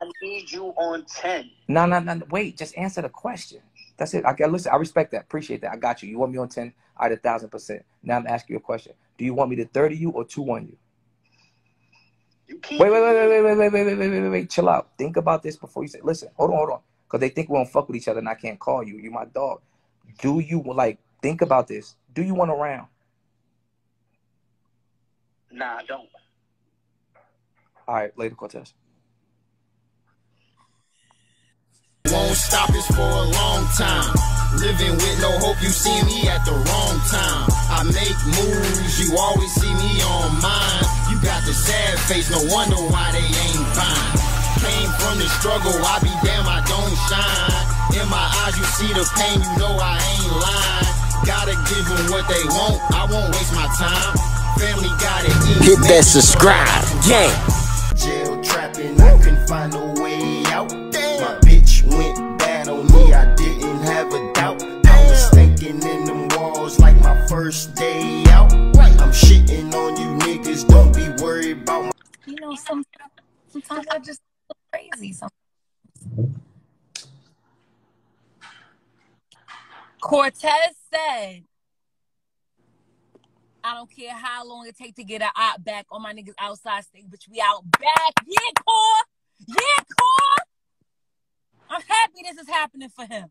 I need you on 10. No, no, no. Wait, just answer the question. That's it. I got listen. I respect that. Appreciate that. I got you. You want me on ten? All right, a thousand percent. Now I'm asking you a question. Do you want me to thirty you or two on you? You keep Wait, wait, wait, wait, wait, wait, wait, wait, wait, wait, wait, wait, wait. Chill out. Think about this before you say. Listen, hold on, hold on. Because they think we don't fuck with each other and I can't call you. You're my dog. Do you like think about this? Do you want a round? Nah, I don't. All right, later, Cortez. Won't stop this for a long time. Living with no hope, you see me at the wrong time. I make moves, you always see me on mine. You got the sad face, no wonder why they ain't fine. Came from the struggle, I be damn, I don't shine. In my eyes, you see the pain, you know I ain't lying. Gotta give them what they want, I won't waste my time. Family gotta eat. Hit that subscribe. Yeah. Sometimes I just go crazy. Sometimes. Cortez said, I don't care how long it take to get an op back on my niggas outside state, bitch. We out back. Yeah, core. Yeah, core. I'm happy this is happening for him.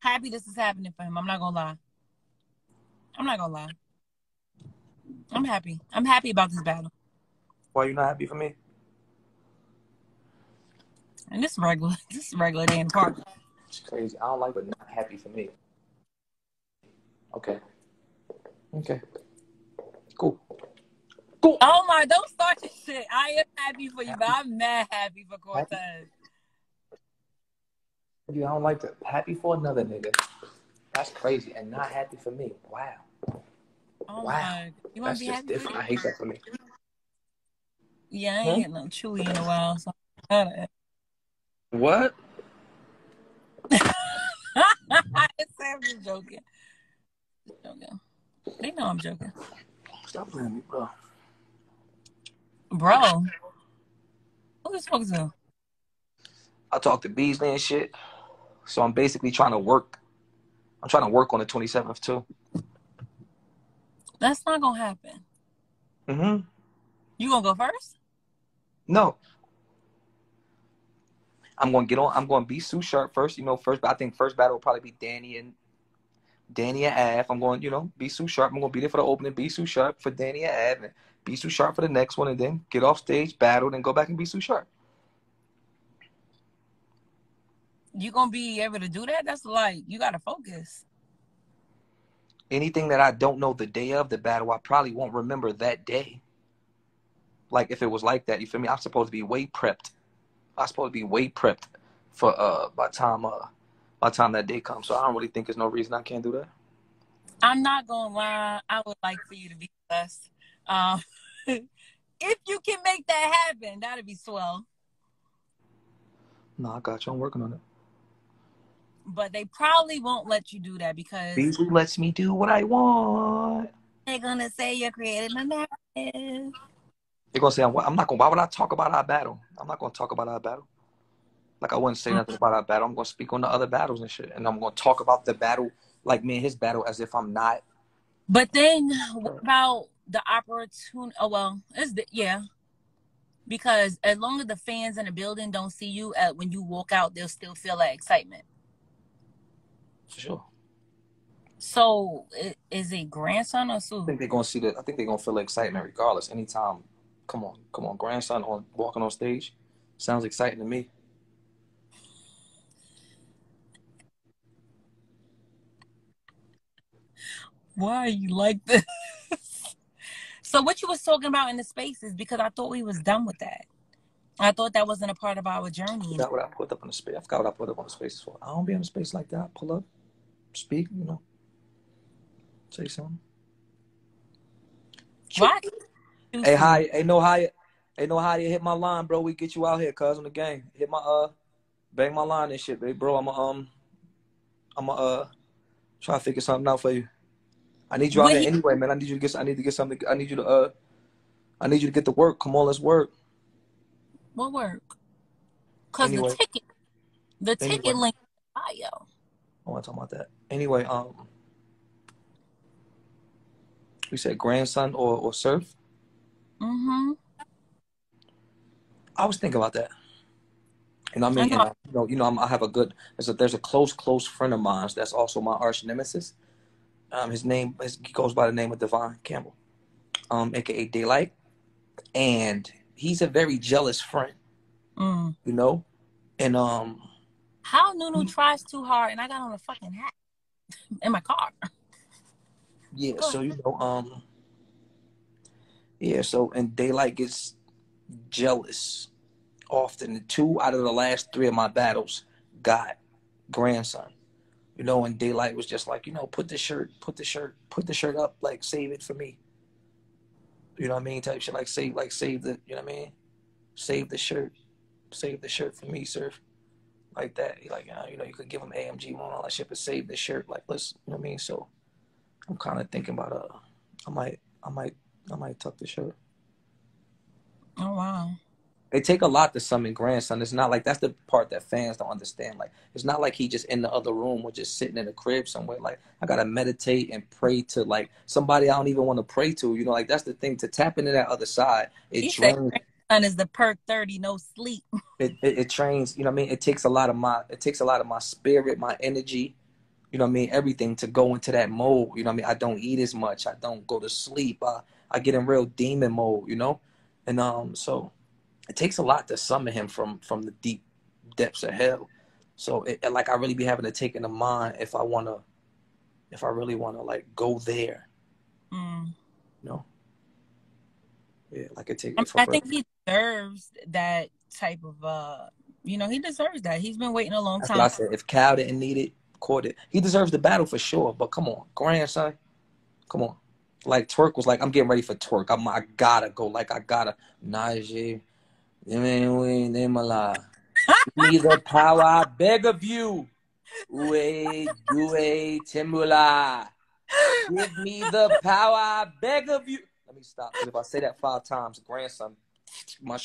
Happy this is happening for him. I'm not gonna lie. I'm not gonna lie. I'm happy. I'm happy about this battle. Why you not happy for me? And this regular, this regular day in park. It's crazy. I don't like, but not happy for me. Okay. Okay. Cool. Cool. Oh my, don't start this shit. I am happy for you, but I'm mad happy for Cortez. Dude, I don't like that. Happy for another nigga. That's crazy. And not happy for me. Wow. Oh Wow. my, you That's be just different. I hate that for me. Yeah, I Huh? ain't getting no chewy in a while. So. I What? am just joking. Just joking. They know I'm joking, Stop playing me, bro. bro. Who you spoke to? I talked to Beasley and shit. So I'm basically trying to work. I'm trying to work on the 27th too. That's not gonna happen. Mm-hmm. You gonna go first? No. I'm gonna get on. I'm gonna be Sue Sharp first. You know, first. But I think first battle will probably be Danny and Danny and Av. I'm going, you know, be Sue Sharp. I'm gonna be there for the opening. Be Sue Sharp for Danny and Av, and be Sue Sharp for the next one, and then get off stage, battle, then go back and be Sue Sharp. You gonna be able to do that? That's like you gotta focus. Anything that I don't know the day of the battle, I probably won't remember that day. Like if it was like that, you feel me? I'm supposed to be way prepped. I'm supposed to be way prepped for uh by time uh by time that day comes. So I don't really think there's no reason I can't do that. I'm not gonna lie. I would like for you to be blessed. Um, if you can make that happen, that'd be swell. No, I got you. I'm working on it. But they probably won't let you do that because Beasley lets me do what I want. they're gonna say you're creating a narrative. They're gonna say I'm, I'm not gonna. Why would I talk about our battle? I'm not gonna talk about our battle. Like I wouldn't say mm. nothing about our battle. I'm gonna speak on the other battles and shit, and I'm gonna talk about the battle, like me and his battle, as if I'm not. But then what about the opportunity? Oh well, it's the, yeah. Because as long as the fans in the building don't see you at when you walk out, they'll still feel that excitement. For sure. So is it grandson or I think they're gonna see that. I think they're gonna feel the excitement regardless. Anytime, come on, come on, grandson on walking on stage, sounds exciting to me. Why are you like this? so what you was talking about in the spaces because I thought we was done with that. I thought that wasn't a part of our journey. forgot what I put up on the space. I forgot what I put up on the spaces for. I don't be in a space like that. Pull up, speak, you know, say something. Why? Hey, hi, hey, no Hyatt, hey, no Hyatt, hit my line, bro. We get you out here, cuz on the game. Hit my uh, bang my line and shit, babe, bro. I'm a, um, I'm a, uh, try to figure something out for you. I need you out What here anyway, man. I need you to get. I need to get something. I need you to uh, I need you to get to work. Come on, let's work. What work? Cause Anyway. the ticket, the ticket link in bio. I want to talk about that. Anyway, um, we said grandson or or surf. Mm-hmm. I was thinking about that. And I mean, and, uh, you know, you know, I'm, I have a good. There's a there's a close close friend of mine that's also my arch nemesis. Um, his name his, he goes by the name of Devon Campbell, um, aka Daylight, and he's a very jealous friend. Mm. You know, and um, How Nunu tries too hard and I got on a fucking hat in my car. Yeah, Go so you know, um, yeah, so and Daylight gets jealous often. Two out of the last three of my battles got grandson, you know, and Daylight was just like, you know, put the shirt, put the shirt, put the shirt up, like save it for me. You know what I mean? Type shit, like save, like save the, you know what I mean? Save the shirt, save the shirt for me, sir. Like that, He like, you know, you could give him AMG one, all that shit, but save the shirt. Like, let's, you know what I mean? So. I'm kind of thinking about uh, I might, I might, I might tuck the shirt. Oh wow. It take a lot to summon grandson. It's not like that's the part that fans don't understand. Like it's not like he just in the other room or just sitting in a crib somewhere. Like I gotta meditate and pray to like somebody I don't even want to pray to. You know, like that's the thing to tap into that other side. It He drains. Son is the perk 30, no sleep. It, it it trains. You know what I mean? It takes a lot of my. It takes a lot of my spirit, my energy. You know what I mean? Everything to go into that mode. You know what I mean? I don't eat as much. I don't go to sleep. I, I get in real demon mode, you know? And um so it takes a lot to summon him from from the deep depths of hell. So it like I really be having to take in the mind if I wanna if I really wanna like go there, Mm. you know? Yeah, like it takes I, I think he deserves that type of uh you know, he deserves that. He's been waiting a long That's what I time. said. If Cal didn't need it, Court it. He deserves the battle for sure. But come on, grandson, come on. Like Twork was like, I'm getting ready for Twork. I'm, I gotta go. Like I gotta. Najee, give me the power. I beg of you. Ue, due, timbula. Give me the power. I beg of you. Let me stop. If I say that five times, grandson, my